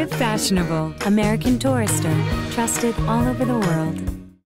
Live fashionable. American Tourister. Trusted all over the world.